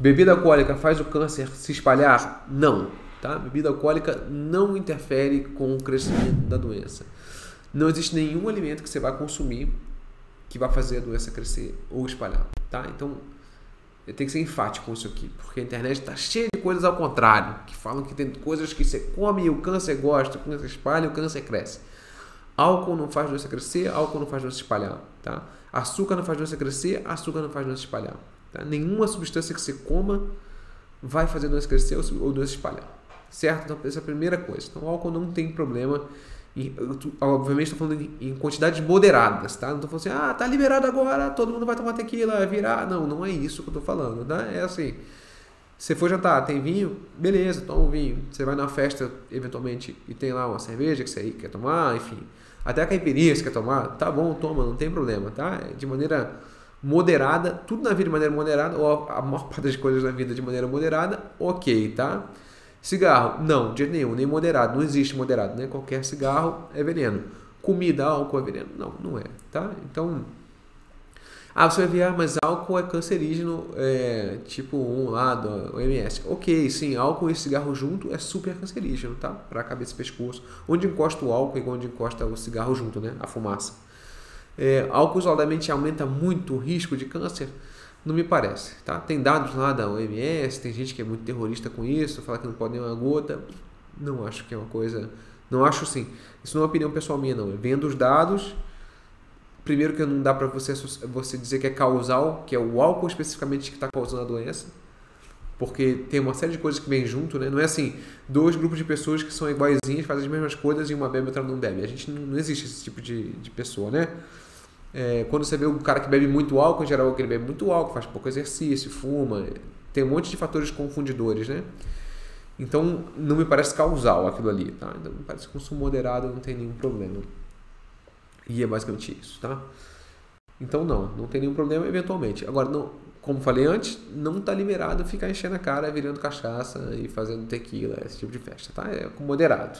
Bebida alcoólica faz o câncer se espalhar? Não. Tá? Bebida alcoólica não interfere com o crescimento da doença. Não existe nenhum alimento que você vai consumir que vai fazer a doença crescer ou espalhar. Tá? Então, eu tenho que ser enfático com isso aqui, porque a internet está cheia de coisas ao contrário, que falam que tem coisas que você come e o câncer gosta, o câncer espalha e o câncer cresce. Álcool não faz doença crescer, álcool não faz doença espalhar. Tá? Açúcar não faz doença crescer, açúcar não faz doença espalhar. Tá? Nenhuma substância que você coma vai fazer doença crescer ou doença espalhar. Certo? Então, essa é a primeira coisa. Então, o álcool não tem problema. E, obviamente, estou falando em, quantidades moderadas, tá? Não estou falando assim, ah, tá liberado agora, todo mundo vai tomar tequila, virar. Não, não é isso que eu estou falando, tá? É assim, você for jantar, tem vinho, beleza, toma um vinho. Você vai numa festa, eventualmente, e tem lá uma cerveja que você quer tomar, enfim. Até a caipirinha você quer tomar, tá bom, toma, não tem problema, tá? De maneira moderada, tudo na vida de maneira moderada, ou a maior parte das coisas na vida de maneira moderada, ok, tá? Cigarro, não, de nenhum, nem moderado, não existe moderado, né? Qualquer cigarro é veneno. Comida, álcool é veneno? Não, não é, tá? Então, ah, você vai ver, ah, mas álcool é cancerígeno, é, tipo um lá do OMS. Ok, sim, álcool e cigarro junto é super cancerígeno, tá? Para cabeça e pescoço. Onde encosta o álcool e onde encosta o cigarro junto, né? A fumaça. É, álcool isoladamente aumenta muito o risco de câncer? Não me parece. Tá? Tem dados lá da OMS, tem gente que é muito terrorista com isso, fala que não pode nem uma gota. Não acho que é uma coisa. Não acho sim. Isso não é uma opinião pessoal minha, não. Vendo os dados, primeiro que não dá para você, você dizer que é causal, que é o álcool especificamente que está causando a doença, porque tem uma série de coisas que vem junto, né? Não é assim, dois grupos de pessoas que são iguaizinhas, fazem as mesmas coisas e uma bebe e outra não bebe. A gente não, não existe esse tipo de, de pessoa, né? É, quando você vê o cara que bebe muito álcool, em geral ele bebe muito álcool, faz pouco exercício, fuma, tem um monte de fatores confundidores, né? Então não me parece causal aquilo ali, tá? Então me parece que consumo moderado não tem nenhum problema. E é basicamente isso, tá? Então não, não tem nenhum problema eventualmente. Agora, não, como falei antes, não está liberado ficar enchendo a cara, virando cachaça e fazendo tequila, esse tipo de festa, tá? É com moderado.